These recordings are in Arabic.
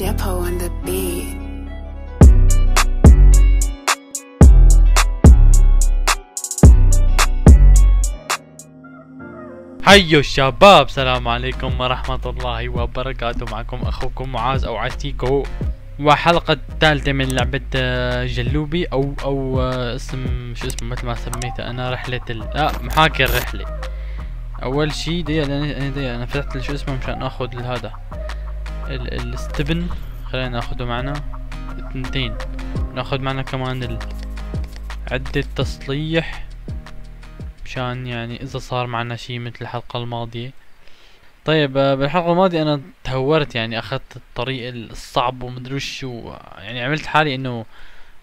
Depot on the beat. حيو الشباب السلام عليكم ورحمة الله وبركاته معكم اخوكم معاذ أو عستيكو وحلقة الثالثة من لعبة جلوبي أو أو اسم شو اسمه مثل ما سميتها أنا رحلة ال... لا محاكي الرحلة اول شي دقيقة أنا دقيقة أنا فتحت شو اسمه مشان اخذ هذا. الستبن خلينا ناخده معنا. اثنتين. ناخذ معنا كمان ال... عدة تصليح. مشان يعني إذا صار معنا شي مثل الحلقة الماضية. طيب آه، بالحلقة الماضية أنا تهورت يعني أخذت الطريق الصعب ومدري وش و- يعني عملت حالي إنه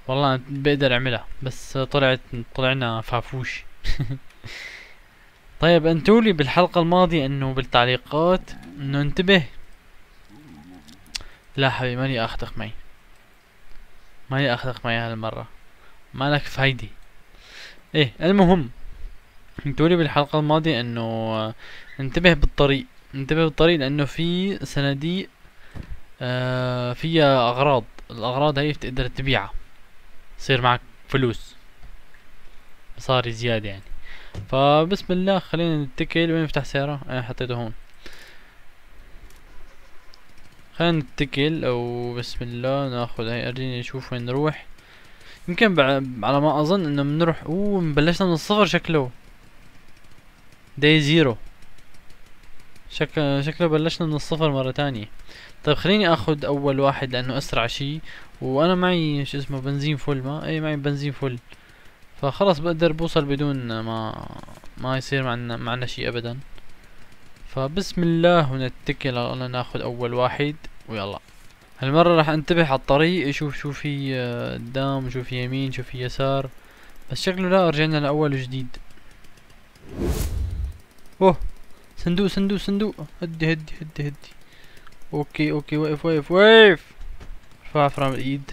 والله أنا بقدر أعملها بس طلعت طلعنا فافوش. طيب أنتولي بالحلقة الماضية إنه بالتعليقات إنه انتبه لا حبيبي ماني أخذك معي. ماني أخذك معي هالمرة. ما لك فايدة. إيه المهم قلتولي بالحلقة الماضية إنه آه، انتبه بالطريق. انتبه بالطريق لأنه في صناديق آه فيها أغراض. الأغراض هاي بتقدر تبيعها. يصير معك فلوس. مصاري زيادة يعني. فبسم الله خلينا نتكل. وين نفتح سيارة؟ أنا حطيته هون. خلينا نتكل أو بسم الله ناخذ هاي ارجيني نشوف وين نروح. يمكن على ما أظن إنه بنروح أوه بلشنا من الصفر شكله. day zero شك... شكله بلشنا من الصفر مرة تانية. طيب خليني اخد أول واحد لأنه أسرع شي. وأنا معي شو اسمه بنزين full ما؟ اي معي بنزين full. فخلص بقدر بوصل بدون ما ما يصير معنا معنا شي ابدا. فبسم الله ونتكل على الله ناخد أول واحد. ويلا. هالمرة راح انتبه على الطريق أشوف شو في آه، قدام شو في يمين شو في يسار. بس شكله لا رجعنا لأول وجديد أوه صندوق صندوق صندوق. هدي هدي هدي هدي. okay okay وقف وقف وقف ارفع فرام الإيد.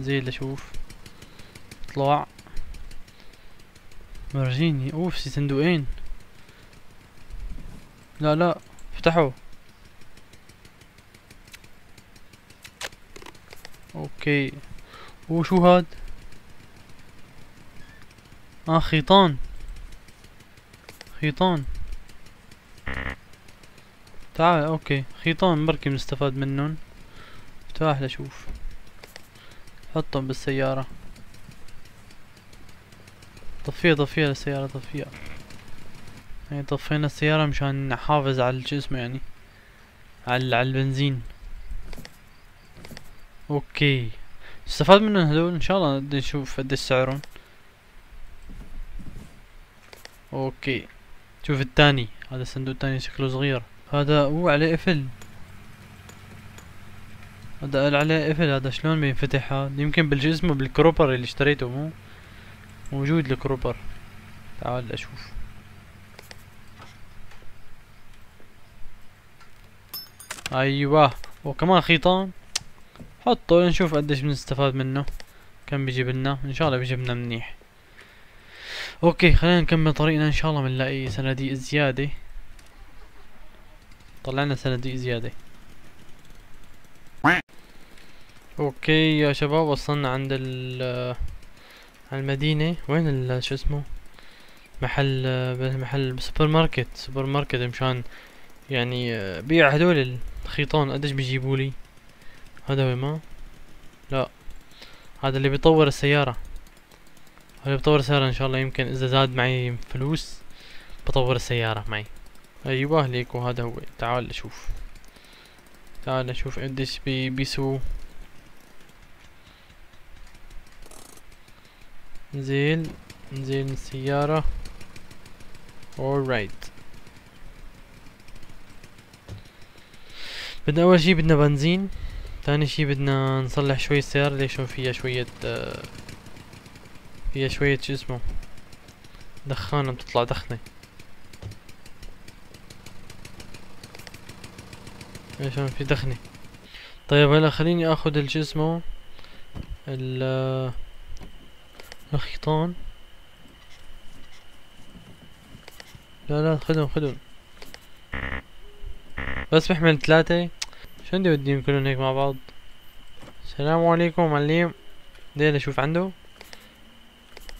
زين لشوف. اطلع. ورجيني أوف في صندوقين. لا لا. افتحوا أوكي. وشو هاد؟ آه خيطان. خيطان. تعال okay. خيطان بركي بنستفاد منهم. افتح لشوف حطهم بالسيارة. طفيها طفيها للسيارة طفيها يعني طفينا السيارة مشان نحافظ على شو اسمه يعني على على البنزين. okay. استفاد منهم هدول إن شاء الله؟ بدي نشوف قديش سعرهم. okay. شوف التاني هذا الصندوق التاني شكله صغير. هذا هو عليه قفل هذا قال عليه قفل هذا شلون بينفتح؟ هذا يمكن بالجسم بال crowbar اللي اشتريته مو موجود ال crowbar. تعال أشوف. أيوه. وكمان خيطان. حطه نشوف قديش بنستفاد منه. كم بيجيب لنا إن شاء الله بيجيب لنا منيح. okay خلينا نكمل طريقنا. إن شاء الله بنلاقي صناديق زيادة. طلعنا صناديق زيادة. okay يا شباب وصلنا عند ال المدينة. وين شو اسمه؟ محل محل سوبر ماركت. سوبر ماركت مشان يعني بيع هدول الخيطان قديش بيجيبوا لي؟ هذا هو ما؟ لا. هذا اللي بيطور السيارة. اللي بيطور السيارة إن شاء الله يمكن إذا زاد معي فلوس بطور السيارة معي. أيوه ليك وهذا هو. تعال نشوف. تعال نشوف قديش بي بيسو نزيل نزيل من السيارة. Alright بدنا أول شي بدنا بنزين ثاني شي بدنا نصلح شوية السيارة ليش هون فيها شوية آه، فيها شوية شو اسمه دخانة بتطلع دخنة. ليش هون في دخنة؟ طيب هلا خليني آخذ الشو اسمه ال آه، الخيطان. لا لا خدهم خدهم بس بحمل ثلاثة. شو عندي وديهم كلهم هيك مع بعض؟ السلام عليكم معلم. دينا أشوف عنده.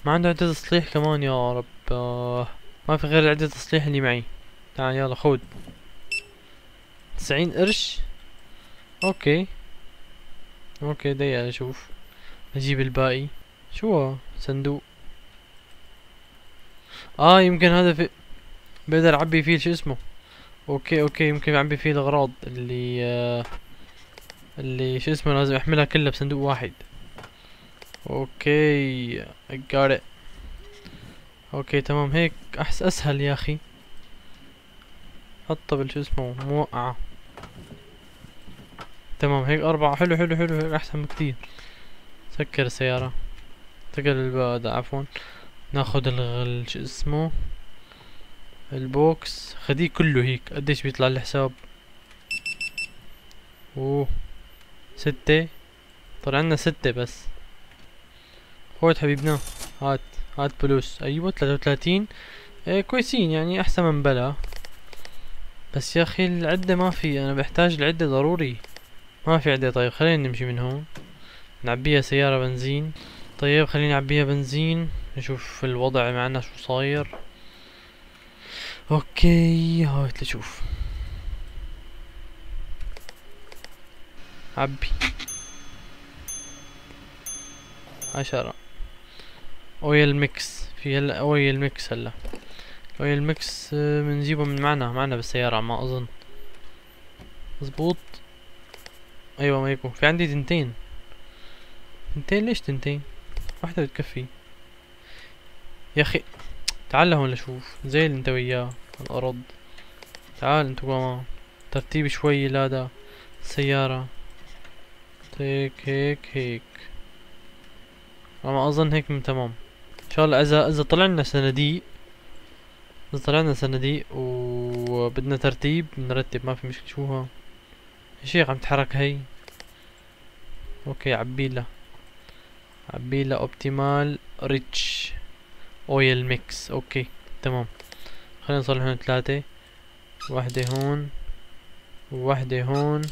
ما عنده عدة تصليح كمان يا رب. آه. ما في غير عدة تصليح اللي معي. تعال يلا خود تسعين قرش؟ okay. okay دقيقة أشوف أجيب الباقي. شو هو؟ صندوق. آه يمكن هذا في بقدر أعبي فيه. شو اسمه؟ okay okay يمكن اعبي فيه الاغراض اللي آه اللي شو اسمه لازم أحملها كلها بصندوق واحد. okay it. okay تمام. هيك أحس أسهل يا أخي. حطها بالشو اسمه موقعة. تمام هيك أربعة. حلو حلو حلو هيك أحسن بكتير. سكر السيارة. تقل البعد عفوا. ناخد ال شو اسمه. البوكس. خديه كله هيك. قديش بيطلع الحساب؟ أوه. ستة. طلع عنا ستة بس. خود حبيبنا. هات. هات فلوس أيوه ثلاثة وثلاثين إيه كويسين يعني أحسن من بلا. بس يا أخي العدة ما في. أنا بحتاج العدة ضروري. ما في عدة. طيب خلينا نمشي من هون. نعبيها سيارة بنزين. طيب خلينا نعبيها بنزين. نشوف الوضع معنا شو صاير. okay هات لشوف عبي عشرة oil mix في هلا oil mix هلا oil mix بنجيبه من معنا. معنا بالسيارة ما أظن. مزبوط أيوه ما يكون. في عندي تنتين تنتين ليش تنتين واحدة بتكفي. يا أخي تعال لهون لشوف. زي اللي انت وياه الأرض. تعال انتو كمان ترتيب شوي لا ده سيارة. هيك هيك هيك. أنا أظن هيك تمام. إن شاء الله إذا إذا طلعنا صناديق إذا طلعنا صناديق وبدنا ترتيب بنرتب ما في مشكلة. شو ها؟ شيخ عم تحرك هي. okay عبيلا عبيلا optimal rich oil mix okay تمام خلينا نصلح هون ثلاثة واحدة هون وواحدة هون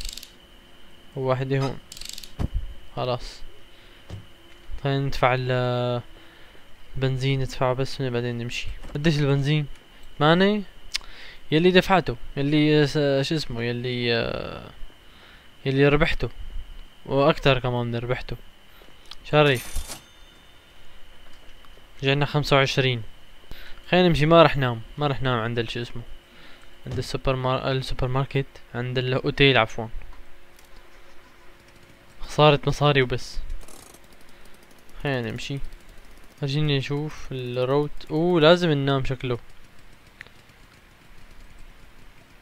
وواحدة هون خلاص. خلينا ندفع البنزين ندفعه بس بعدين نمشي. قديش البنزين؟ ماني؟ يلي دفعته. يلي شو اسمه؟ يلي يلي ربحته. وأكتر كمان من ربحته. شريف جينا خمسة وعشرين. خلينا نمشي. ما رح نام ما رح نام عند شو اسمه عند السوبر مار... السوبر ماركت عند الأوتيل عفوا. خسارة مصاري وبس. خلينا نمشي. خليني نشوف ال route. أوه لازم ننام شكله.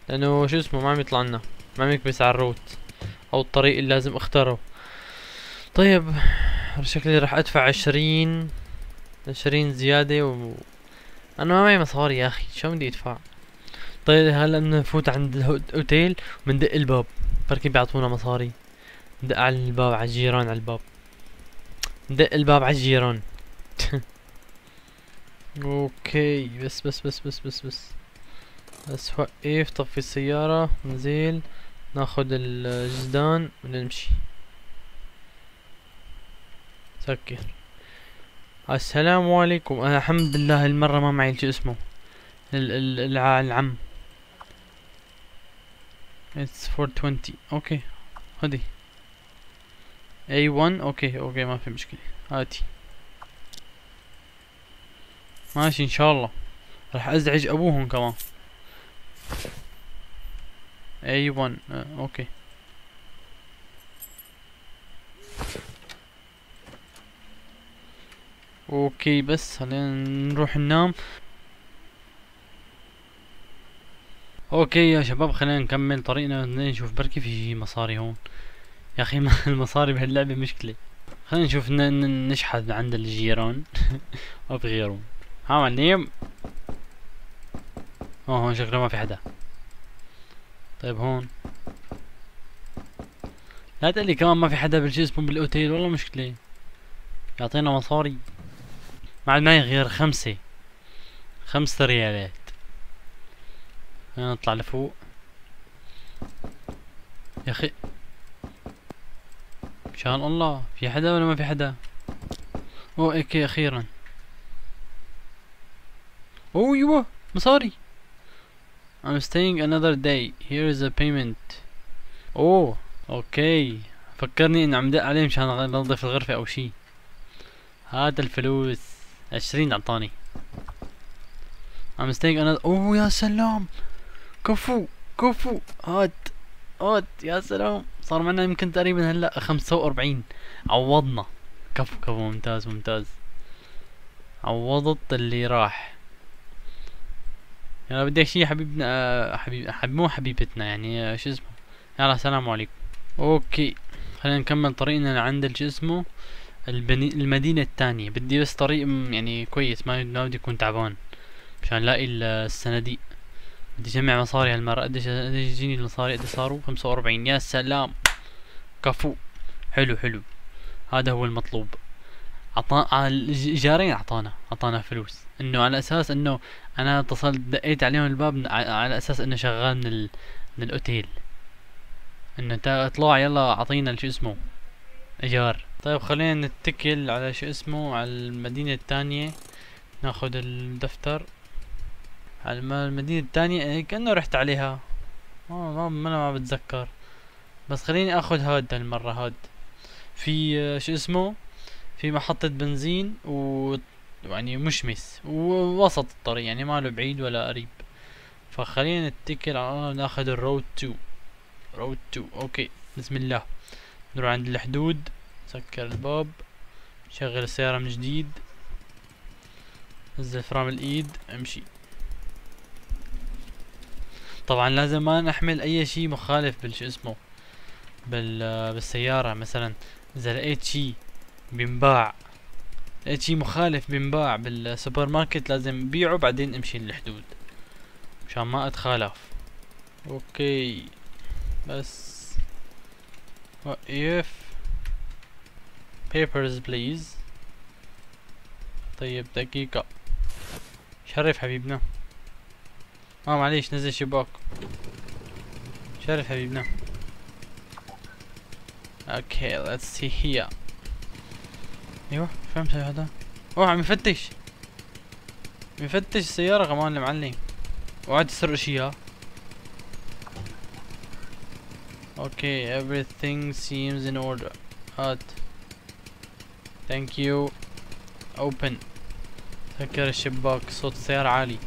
لأنه شو اسمه ما عم يطلع لنا. ما عم يكبس على ال route. أو الطريق اللي لازم أختاره. طيب شكلي راح أدفع عشرين. عشرين زيادة و أنا ما معي مصاري يا أخي شو بدي أدفع؟ طيب هلا بنفوت عند الأوتيل وبندق الباب. بركي بيعطونا مصاري. ندق على الباب على الجيران على الباب. ندق الباب على الجيران. أوكي بس بس بس بس بس بس. بس وقف طفي السيارة نزيل. ناخد الجزدان ونمشي. سكر. السلام عليكم. الحمد لله المرة ما معي شو اسمه؟ العم. It's 420 أوكي. هدي. A1 أوكي أوكي ما في مشكلة. هاتي. ماشي إن شاء الله. راح أزعج أبوهم كمان. A1 آه أوكي. okay بس خلينا نروح ننام. okay يا شباب خلينا نكمل طريقنا. نشوف بركي في مصاري هون. يا أخي المصاري بهاللعبة مشكلة. خلينا نشوف نشحذ عند الجيران. أو في غيرهم ها معلم. آه هون شكله ما في حدا. طيب هون. لا تقلي كمان ما في حدا بالشي اسمه بالاوتيل والله مشكلة. يعطينا مصاري. ما عاد معي غير خمسة. خمسة ريالات. نطلع لفوق. يا أخي. شان الله. في حدا ولا ما في حدا؟ أوه ايكي أخيرا. أوه يوه مصاري. I'm staying another day. Here is a payment. أوه أوكي. فكرني إني عم دق عليه مشان انظف الغرفة أو شي. هذا الفلوس. عشرين اعطاني I'm staying another اوه يا سلام. كفو كفو. هات هات يا سلام. صار معنا يمكن تقريبا هلأ خمسة وأربعين. عوضنا. كفو كفو. ممتاز ممتاز. عوضت اللي راح. يلا بدي شي حبيبنا حبيب حبيب مو حبيبتنا يعني شو اسمه؟ يلا السلام عليكم. أوكي. خلينا نكمل طريقنا لعند شو اسمه؟ البني المدينة الثانية بدي بس طريق يعني كويس ما ما بدي يكون تعبان مشان الاقي الصناديق بدي اجمع مصاري هالمرة. قديش قديش يجيني المصاري؟ قديش صاروا؟ خمسة وأربعين. يا سلام! كفو. حلو حلو. هذا هو المطلوب. عطا الجارين أعطانا. أعطانا فلوس. إنه على أساس إنه أنا اتصلت دقيت عليهم الباب على أساس إنه شغال من ال... من الأوتيل. إنه اطلع يلا أعطينا شو اسمه؟ إيجار. طيب خلينا نتكل على شو اسمه على المدينة الثانية ناخذ الدفتر. على المدينة الثانية إيه، كأنه رحت عليها. ما ما ما بتذكر. بس خليني آخذ هاد هالمرة هاد. في آه، شو اسمه؟ في محطة بنزين و يعني مشمس. ووسط الطريق يعني ما له بعيد ولا قريب. فخلينا نتكل على الله ناخذ ال road 2 road 2 okay. بسم الله. نروح عند الحدود. سكر الباب شغل السيارة من جديد نزل فرام الإيد امشي. طبعا لازم ما نحمل أي شيء مخالف بالشو اسمه بال بالسيارة. مثلا إذا لقيت شيء بينباع لقيت شي مخالف بينباع بالسوبر ماركت لازم بيعه بعدين امشي للحدود مشان ما أتخالف. okay. بس. وقف. Papers please. طيب دقيقة. شرف حبيبنا. آه معليش نزل شباك. شرف حبيبنا. okay let's see here. أيوه فهمت هذا. أوه عم يفتش. يفتش السيارة كمان المعلم وقعد يسرق اشياء okay everything seems in order. هات. Thank you. Open. سكر الشباك صوت السيارة عالي.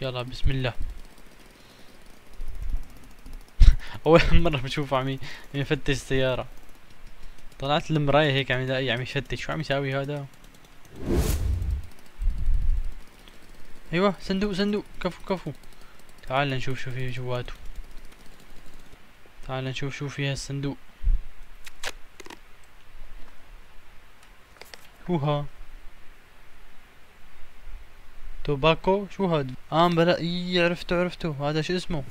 يلا بسم الله. أول مرة بشوفه عم يفتش السيارة طلعت المراية هيك عم عم يفتش. شو عم يساوي هذا؟ أيوه صندوق صندوق. كفو كفو. تعال نشوف شو فيه جواته. تعال نشوف شو فيها الصندوق شو ها tobacco شو هاد آه بلا إي عرفته عرفته هذا شو اسمه؟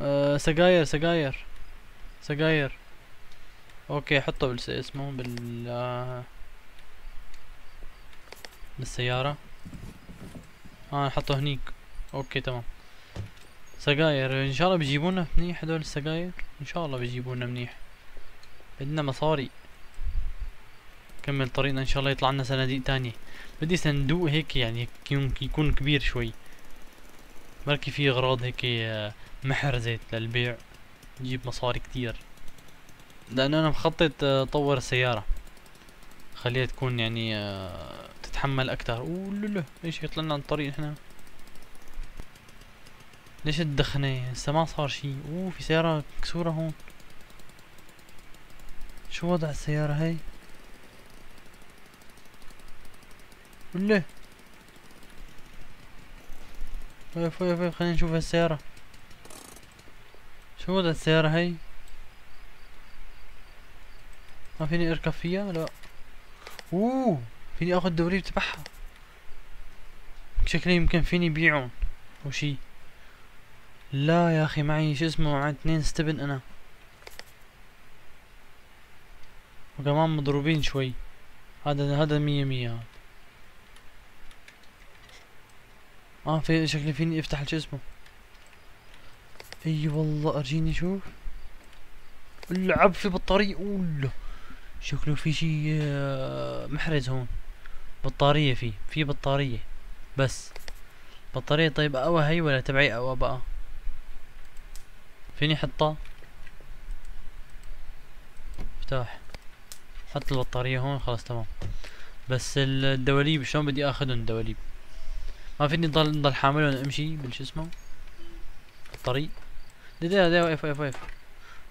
آه سجاير سجاير. سجاير. okay حطه بال شو اسمه بال بالسيارة. آه نحطه هنيك. أوكي تمام. سجاير. إن شاء الله بيجيبونا منيح هدول السجاير؟ إن شاء الله بيجيبونا منيح. بدنا مصاري. كمل طريقنا إن شاء الله يطلع لنا صناديق تانية. بدي صندوق هيك يعني يكون كبير شوي. بركي فيه أغراض هيك آه، محرزة للبيع. نجيب مصاري كتير. لأنه أنا مخطط آه، أطور السيارة. خليها تكون يعني آه، تتحمل أكتر. أوه إيش يطلع لنا عن الطريق هنا ليش الدخنة هسه ما صار شي. أوه في سيارة مكسورة هون. شو وضع السيارة هاي؟ ولا وقف وقف وقف خلينا نشوف هالسيارة شو وضع السيارة هاي؟ ما فيني أركب فيها لا أوه فيني آخذ الدوريب تبعها شكلي يمكن فيني بيعهم أو شي. لا يا أخي معي شو اسمه؟ معي اثنين ستبن أنا. وكمان مضروبين شوي. هذا هذا مية مية. آه في شكلي فيني افتح شو اسمه. اي والله أرجيني شوف. اللعب في بطارية أولا. شكله في شي آه، محرز هون. بطارية في في بطارية. بس. بطارية طيب اقوى هي ولا تبعي اقوى بقى فيني أحطها؟ افتح. حط البطارية هون خلاص تمام. بس الدواليب شلون بدي آخذهم الدواليب؟ ما فيني ضل ضل حاملهم أمشي بالش اسمه؟ الطريق. دي دي دي وقف وقف وقف.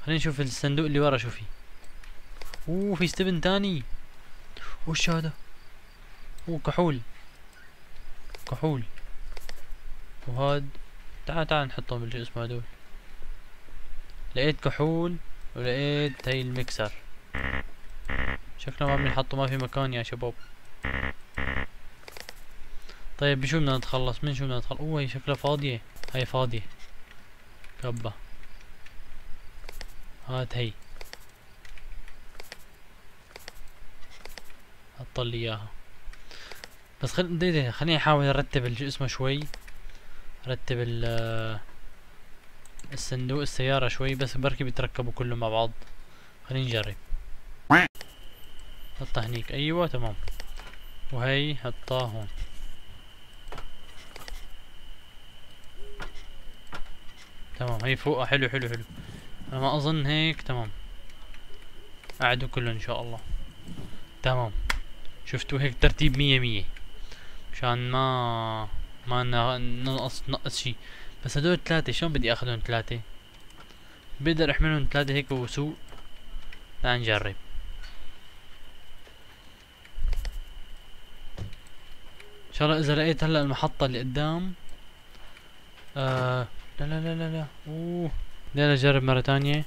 خلينا نشوف الصندوق اللي ورا شو فيه. أوه في ستبن تاني. وش هذا؟ أوه كحول. كحول. وهاد تعال تعال نحطهم بالشو اسمه هدول لقيت كحول ولقيت هاي المكسر. شكله ما بنحطه ما في مكان يا شباب. طيب بشو بدنا نتخلص؟ من شو بدنا نتخلص؟ أوه هي شكلها فاضية. هاي فاضية. كبة هات هي. حط لي إياها. بس خل دي دي خليني أحاول أرتب شو اسمه شوي. رتب ال الصندوق السيارة شوي بس بركي بيتركبوا كلهم مع بعض. خلينا نجرب. حطها هنيك. أيوه تمام. وهي حطها هون. تمام هي فوقها حلو حلو حلو. أنا ما أظن هيك تمام. قعدوا كلهم إن شاء الله. تمام. شفتوا هيك ترتيب مية مية. مشان ما ما ننقص نقص شي. بس هدول ثلاثة شلون بدي آخذهم ثلاثة بقدر أحملهم ثلاثة هيك وسوق تعال نجرب. إن شاء الله إذا لقيت هلأ المحطة اللي قدام آه لا لا لا لا لا. أوه. لا نجرب مرة تانية.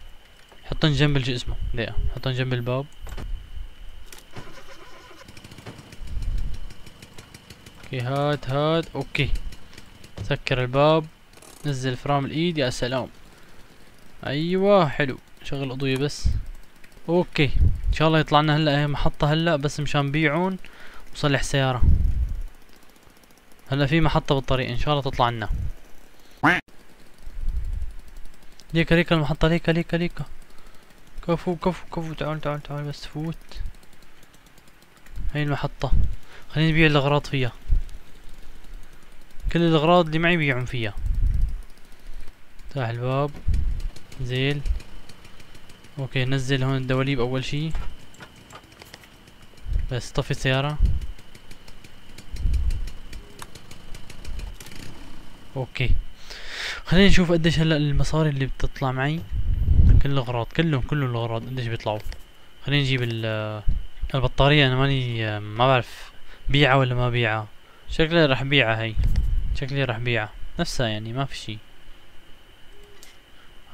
حطن جنب ال شو اسمه. دقيقة حطن جنب الباب. okay هات هات. okay. سكر الباب. نزل فرام الإيد. يا سلام. أيوه حلو. شغل أضوية بس. okay. إن شاء الله يطلع لنا هلا محطة هلا بس مشان بيعون وصلح سيارة. هلا في محطة بالطريق. إن شاء الله تطلع لنا. ليكا ليكا المحطة ليكا ليكا ليكا كفو كفو كفو. تعال تعال تعال بس فوت. هاي المحطة. خليني نبيع الأغراض فيها. كل الأغراض اللي معي بيعون فيها. افتح الباب. زيل okay نزل هون الدواليب أول شي. بس طفي السيارة. أوكي. خلينا نشوف قديش هلا المصاري اللي بتطلع معي. كل الأغراض كلهم كلهم الأغراض قديش بيطلعوا. خلينا نجيب البطارية أنا ماني ما بعرف بيعها ولا ما بيعها شكلي راح بيعها هي. شكلي راح بيعها نفسها يعني ما في شي.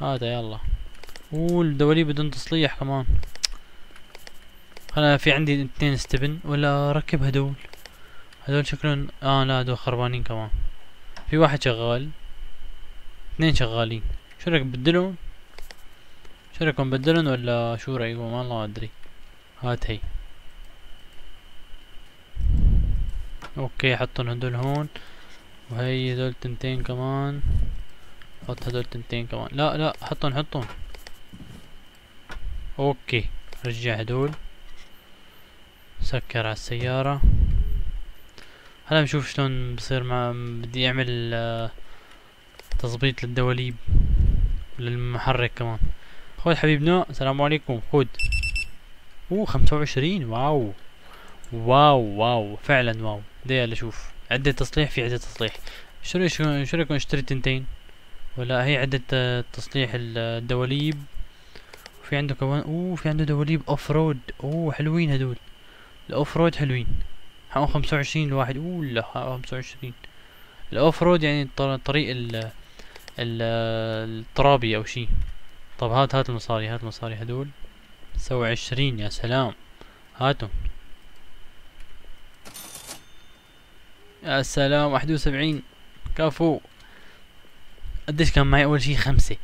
هذا يلا. والدواليب بدون تصليح كمان. أنا في عندي اثنين ستبن ولا ركب هدول. هدول شكلهم آه لا هدول خربانين كمان. في واحد شغال. اثنين شغالين. شو رأيك نبدلهم شو رأيكم نبدلهم ولا شو رأيكم؟ والله ما أدري. هات هي. أوكي حطهم هدول هون. وهي هدول تنتين كمان. حط هدول تنتين كمان. لا لا حطهم حطهم. okay رجع هدول. سكر على السيارة. هلا نشوف شلون بصير مع بدي أعمل آه تظبيط للدواليب للمحرك كمان. خذ حبيبنا السلام عليكم. خذ أوه خمسة وعشرين. wow. wow wow. فعلا wow. دي أشوف. عدة تصليح في عدة تصليح. شو شو رأيكم اشتري تنتين؟ ولا هي عدة تصليح الدواليب؟ وفي عنده كمان أوه في عنده دواليب off-road أوه حلوين هدول. ال off-road حلوين. حقهم خمسة وعشرين الواحد أوه لا خمسة وعشرين. ال off-road يعني طريق ال الترابي أو شي. طب هات هات المصاري هات المصاري هدول. سوى عشرين يا سلام. هاتهم. يا سلام واحد وسبعين. كفو. قديش كان معي أول شي؟ خمسة.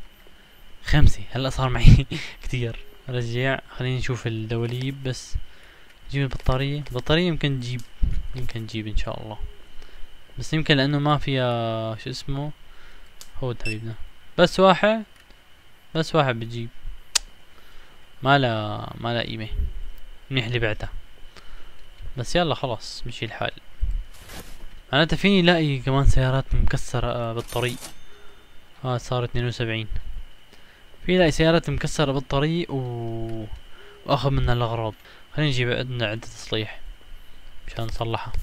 خمسة. هلا صار معي كتير. رجع. خليني نشوف الدواليب بس. نجيب البطارية. البطارية يمكن تجيب يمكن تجيب إن شاء الله. بس يمكن لأنه ما فيها شو اسمه؟ هود حبيبنا بس واحد بس واحد بتجيب. ما لا ما لا قيمة. منيح اللي بعتها بس يلا خلاص مشي الحال. معناتها فيني لاقي كمان سيارات مكسرة آه، بالطريق. ها صار اثنين وسبعين. في لاقي سيارات مكسرة بالطريق و... واخذ منها الأغراض. خلينا نجيب عندنا عدة تصليح مشان نصلحها.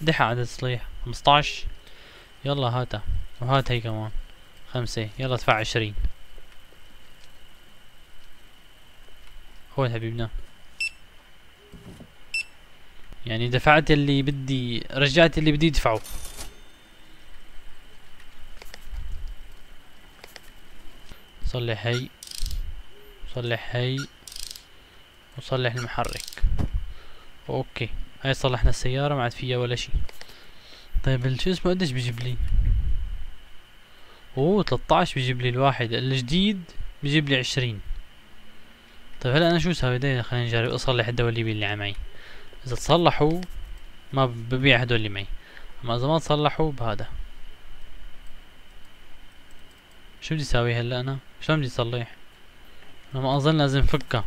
قديش عدد تصليح خمسطعش يلا هاتها وهات هي كمان. خمسة يلا ادفع عشرين. خذ حبيبنا. يعني دفعت اللي بدي رجعت اللي بدي ادفعه. صلح هي صلح هي وصلح المحرك. أوكي هاي صلحنا السيارة ما عاد فيها ولا شي. طيب شو اسمه؟ قديش بيجيب لي؟ أوه 13 بيجيب لي الواحد الجديد بيجيب لي 20 طيب هلا أنا شو أسوي؟ خلينا نجرب أصلح الدواليب اللي عمي إذا تصلحوا ما ببيع هدول اللي معي. أما إذا ما تصلحوا بهذا. شو بدي أسوي هلا أنا؟ شلون بدي أصلح؟ أنا ما اظن لازم فكها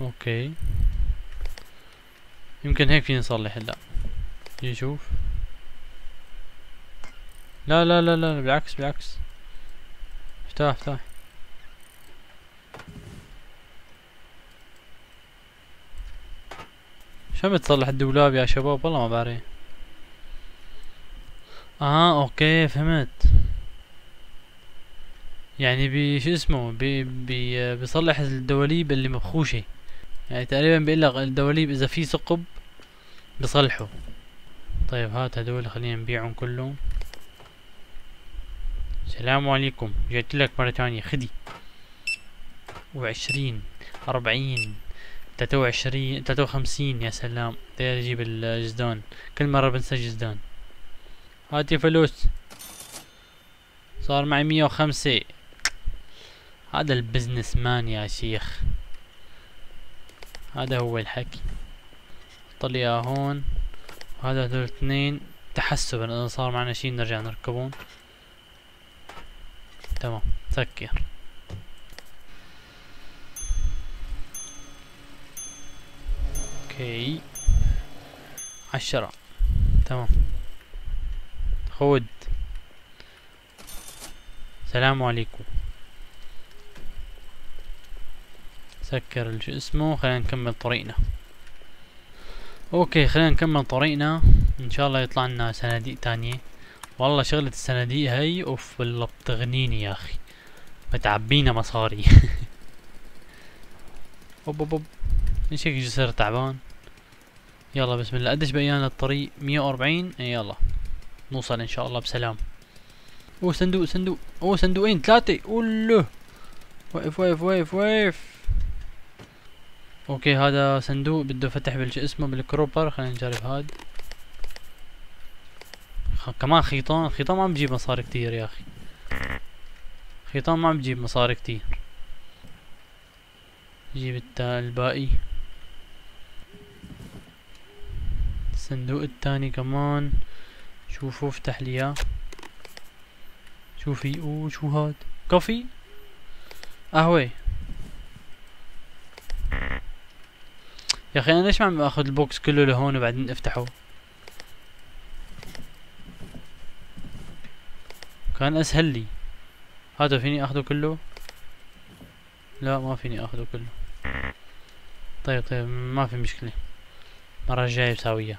أوكي. يمكن هيك فيني نصلح هلا. نشوف لا لا لا لا بالعكس بالعكس. افتح افتح. شو بتصلح الدولاب يا شباب؟ والله ما بعرف. آه okay فهمت. يعني بي شو اسمه؟ بي بي بيصلح الدواليب اللي مبخوشة يعني تقريبا بيقول لك الدواليب إذا في ثقب بصلحه. طيب هات هدول خلينا نبيعهم كلهم. السلام عليكم. جيت لك مرة ثانية. خدي وعشرين أربعين تلاتة وعشرين تلاتة وخمسين. يا سلام. بدي أجيب الجزدان كل مرة بنسى جزدان هاتي فلوس. صار معي مية وخمسة. هذا ال businessman يا شيخ. هذا هو الحكي. طلع هون. وهذا هدول اثنين. تحسبا اذا صار معنا شي نرجع نركبون. تمام. سكر أوكي. عشرة. تمام. خود السلام عليكم. سكر شو اسمه. خلينا نكمل طريقنا. أوكي خلينا نكمل طريقنا. إن شاء الله يطلع لنا صناديق تانية. والله شغلة الصناديق هي أوف بالله بتغنيني يا أخي. بتعبينا مصاري. أوب أوب أوب. إيش هيك جسر تعبان. يلا بسم الله. قديش بقينا الطريق؟ مية وأربعين؟ اي يلا. نوصل إن شاء الله بسلام. أوه صندوق صندوق. أوه صندوقين. ثلاثة. أوله. وقف وقف وقف وقف أوكي هذا صندوق بده فتح بالش اسمه بالكروبر. خلينا نجرب هاد كمان خيطان خيطان ما بجيب مصاري كتير يا أخي. خيطان ما بجيب مصاري كتير. جيب الباقي الصندوق التاني كمان. شوفوا افتح لي إياه. شوفي أوه شو هاد؟ coffee قهوة. يا أخي أنا ليش ما عم اخذ ال box كله لهون وبعدين افتحه؟ كان أسهل لي. هذا فيني أخذه كله؟ لا ما فيني أخذه كله. طيب طيب ما في مشكلة. المرة الجاية بساويها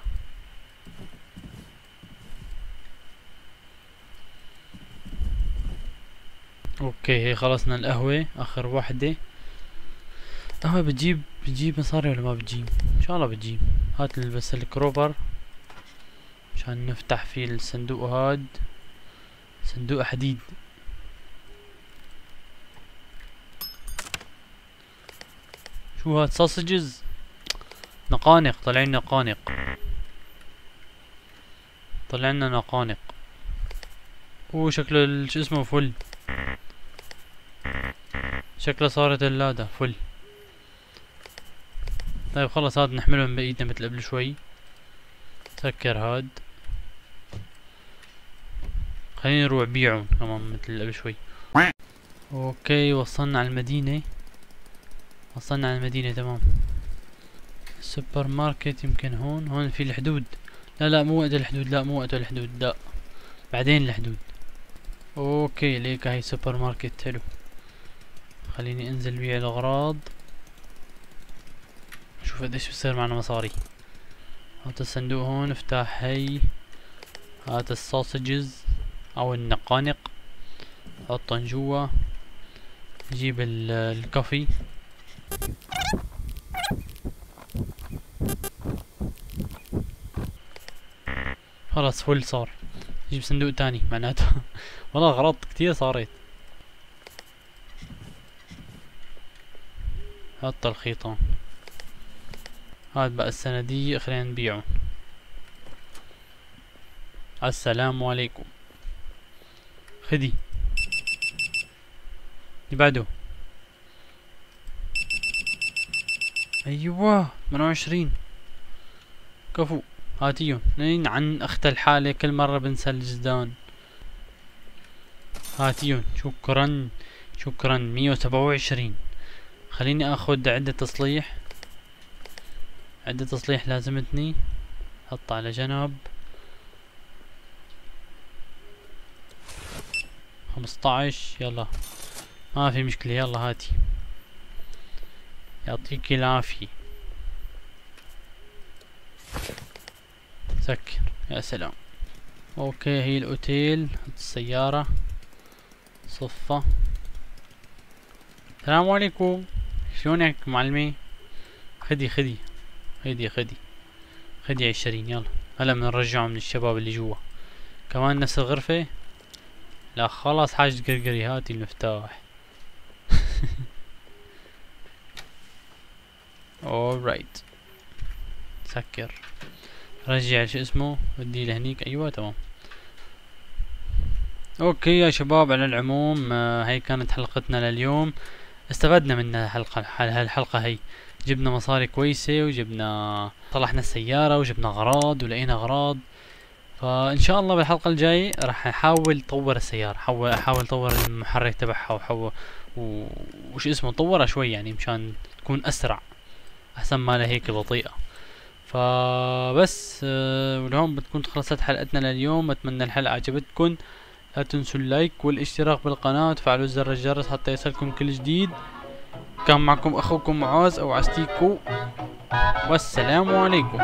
okay هي خلصنا القهوة آخر واحدة قهوة بتجيب بتجيب مصاري ولا ما بتجيب؟ إن شاء الله بتجيب. هات بس ال crowbar عشان نفتح فيه الصندوق هاد. صندوق حديد. شو هاد ساسجز نقانق طالعين نقانق. طلعنا نقانق. وشكله شو اسمه فل. شكله صارت اللاده فل. طيب خلص هاد نحملهم بإيدنا مثل قبل شوي سكر هاد. خليني نروح بيعهم كمان مثل قبل شوي. أوكي وصلنا على المدينة. وصلنا على المدينة تمام. سوبر ماركت يمكن هون. هون في الحدود. لا لا مو وقت الحدود. لا مو وقت الحدود. لا بعدين الحدود. okay ليك هاي سوبر ماركت. حلو. خليني أنزل بيع الأغراض. شوف قديش بصير معنا مصاري. هات الصندوق هون افتح هي هات السوسجز أو النقانق. حطهم جوا. جيب الكافي. خلاص فل صار. جيب صندوق تاني معناته والله غلط كتير صارت. حط الخيطان هاد بقى الصناديق خلينا نبيعهم السلام عليكم. خدي. اللي بعده. أيوه من وعشرين كفو. هاتيهم. لين عن أخت الحالة كل مرة بنسى الجدان. هاتيهم. شكرا شكرا. مية وسبعة وعشرين. خليني آخذ عدة تصليح. عدة تصليح لازمتني. حط على جنب. خمسطعش يلا. ما في مشكلة يلا هاتي. يعطيك العافية. سكر. يا سلام. أوكي هي الأوتيل السيارة. صفة. السلام عليكم. شلونك معلمي؟ خدي خدي. خدي خدي. خدي عشرين يلا. هلا بنرجعه من الشباب اللي جوا. كمان نفس الغرفة؟ لا خلاص حاج قرقري هاتي المفتاح. Alright سكر. رجع شو اسمه؟ ودي لهنيك. أيوه تمام. أوكي يا شباب على العموم آه هاي كانت حلقتنا لليوم. استفدنا من الحلقة هالحلقة هي جبنا مصاري كويسة وجبنا صلحنا السيارة وجبنا أغراض ولقينا أغراض. فإن شاء الله بالحلقة الجاي راح أحاول طور السيارة احاول أحاول طور المحرك تبعها وحاول وش اسمه طورها شوي يعني مشان تكون أسرع أحسن ما هيك بطيئة. فبس آه ولهون بتكون خلصت حلقتنا لليوم أتمنى الحلقة عجبتكم. لا تنسوا اللايك والاشتراك بالقناة وتفعلوا زر الجرس حتى يصلكم كل جديد. كان معكم أخوكم معاذ أو عستيكو. والسلام عليكم.